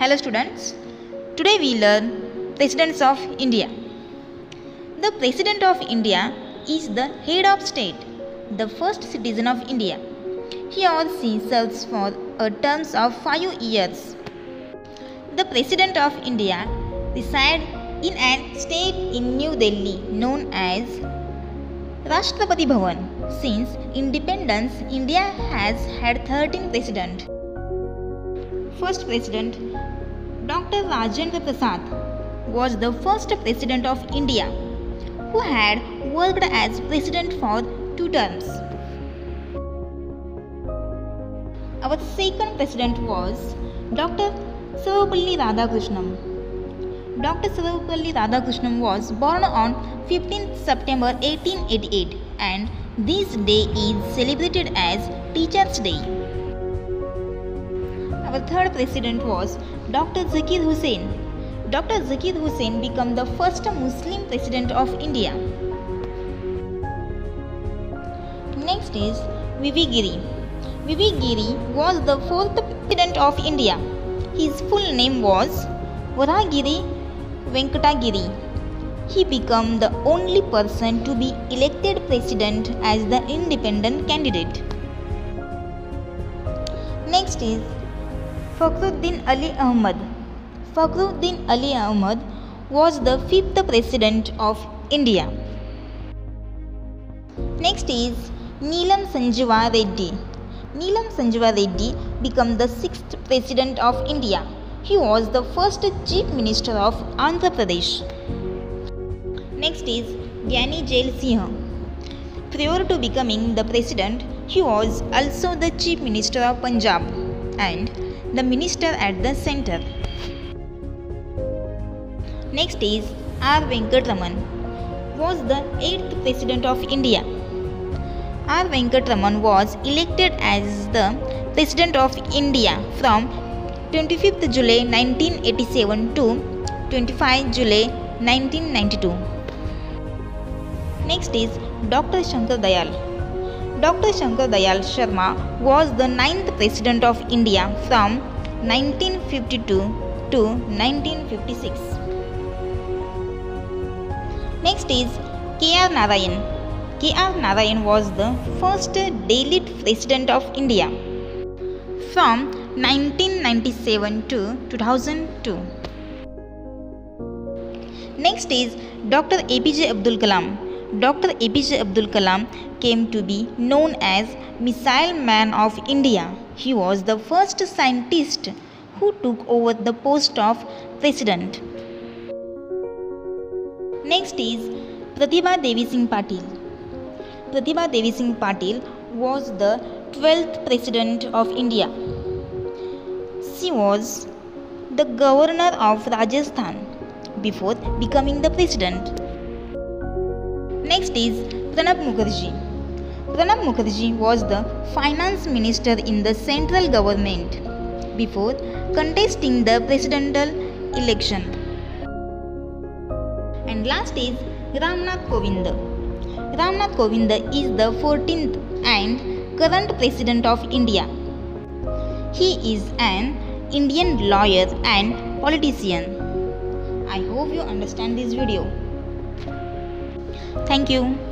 Hello students. Today we learn Presidents of India. The President of India is the head of state, the first citizen of India. He or she serves for a term of 5 years. The President of India resides in an state in New Delhi known as Rashtrapati Bhavan. Since independence, India has had 13 presidents. First President Dr. Rajendra Prasad was the first President of India who had worked as President for two terms. Our second President was Dr. Sarvapalli Radhakrishnan. Dr. Sarvapalli Radhakrishnan was born on 15th September 1888 and this day is celebrated as Teachers' Day. Our third president was Dr. Zakir Hussain. Dr. Zakir Hussain became the first Muslim president of India. Next is V.V. Giri. V.V. Giri was the fourth president of India. His full name was Varagiri Venkatagiri. He became the only person to be elected president as the independent candidate. Next is Fakhruddin Ali Ahmad. Fakhruddin Ali Ahmad was the fifth president of India. Next is Neelam Sanjiva Reddy. Neelam Sanjiva Reddy became the sixth president of India. He was the first chief minister of Andhra Pradesh. Next is Gyani Jail Singh. Prior to becoming the president, he was also the chief minister of Punjab and the minister at the center. Next is R. Venkatraman was the eighth president of India. R. Venkatraman was elected as the president of India from 25th July 1987 to 25 July 1992. Next is Dr. Shankar Dayal. Dr. Shankar Dayal Sharma was the ninth president of India from 1952 to 1956. Next is K.R. Narayan. K.R. Narayan was the first Dalit president of India from 1997 to 2002. Next is Dr. APJ Abdul Kalam. Dr. APJ Abdul Kalam came to be known as Missile Man of India. He was the first scientist who took over the post of president. Next is Pratibha Devi Singh Patil. Pratibha Devi Singh Patil was the 12th president of India. She was the governor of Rajasthan before becoming the president. Next is Pranab Mukherjee. Pranab Mukherjee was the finance minister in the central government before contesting the presidential election. And last is Ramnath Kovind. Ramnath Kovind is the 14th and current president of India. He is an Indian lawyer and politician. I hope you understand this video. Thank you.